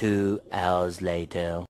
Two hours later.